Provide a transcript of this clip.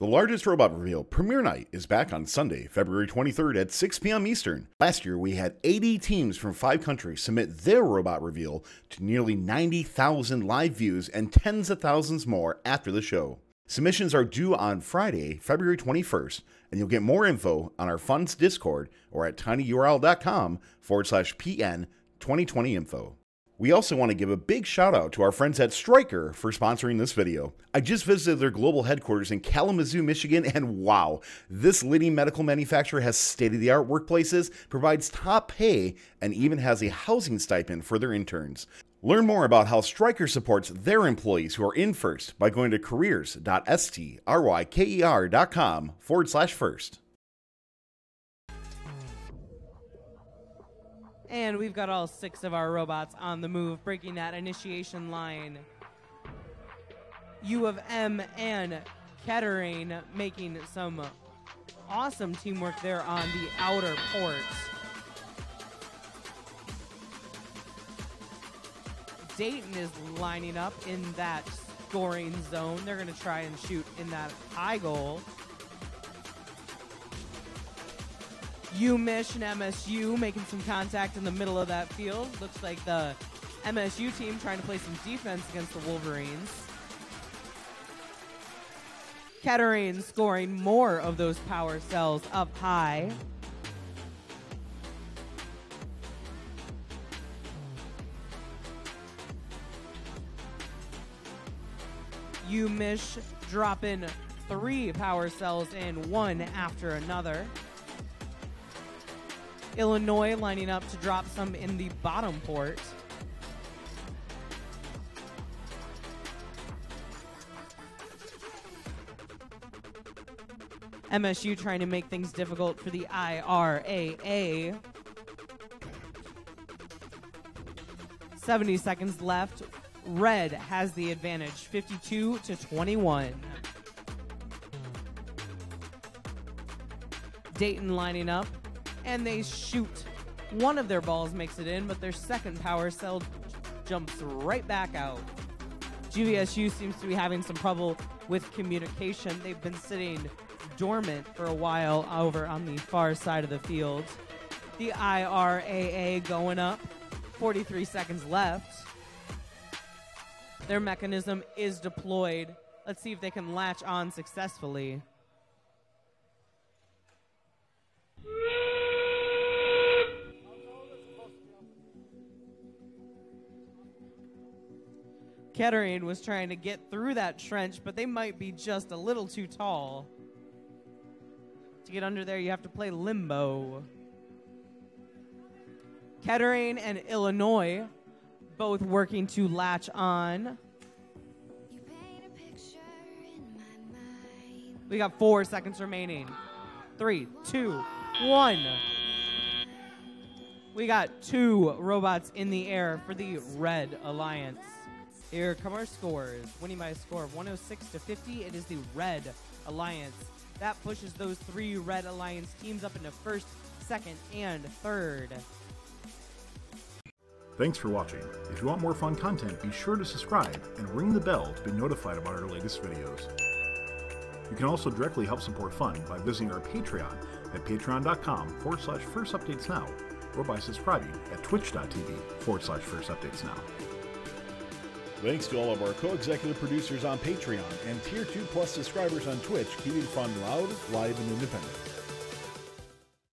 The largest robot reveal, Premiere Night, is back on Sunday, February 23rd at 6 p.m. Eastern. Last year, we had 80 teams from five countries submit their robot reveal to nearly 90,000 live views and tens of thousands more after the show. Submissions are due on Friday, February 21st, and you'll get more info on our FUN's Discord or at tinyurl.com forward slash PN 2020 info. We also want to give a big shout out to our friends at Stryker for sponsoring this video. I just visited their global headquarters in Kalamazoo, Michigan, and wow, this leading medical manufacturer has state of the art workplaces, provides top pay, and even has a housing stipend for their interns. Learn more about how Stryker supports their employees who are in first by going to careers.stryker.com forward slash first. And we've got all six of our robots on the move, breaking that initiation line. U of M and Kettering making some awesome teamwork there on the outer ports. Dayton is lining up in that scoring zone. They're going to try and shoot in that high goal. UMich and MSU making some contact in the middle of that field. Looks like the MSU team trying to play some defense against the Wolverines. Kettering scoring more of those power cells up high. UMich dropping three power cells in one after another. Illinois lining up to drop some in the bottom port. MSU trying to make things difficult for the IRAA. 70 seconds left. Red has the advantage, 52 to 21. Dayton lining up and they shoot. One of their balls makes it in, but their second power cell jumps right back out. GVSU seems to be having some trouble with communication. They've been sitting dormant for a while over on the far side of the field. The IRAA going up, 43 seconds left. Their mechanism is deployed. Let's see if they can latch on successfully. Kettering was trying to get through that trench, but they might be just a little too tall. To get under there, you have to play limbo. Kettering and Illinois both working to latch on. We got four seconds remaining. Three, two, one. We got two robots in the air for the Red Alliance. Here come our scores. Winning by a score of 106 to 50, it is the Red Alliance. That pushes those three Red Alliance teams up into first, second, and third. Thanks for watching. If you want more fun content, be sure to subscribe and ring the bell to be notified about our latest videos. You can also directly help support Fun by visiting our Patreon at patreon.com forward slash first updates now or by subscribing at twitch.tv forward slash first updates now. Thanks to all of our co-executive producers on Patreon and Tier 2 Plus subscribers on Twitch, keeping fun loud, live, and independent.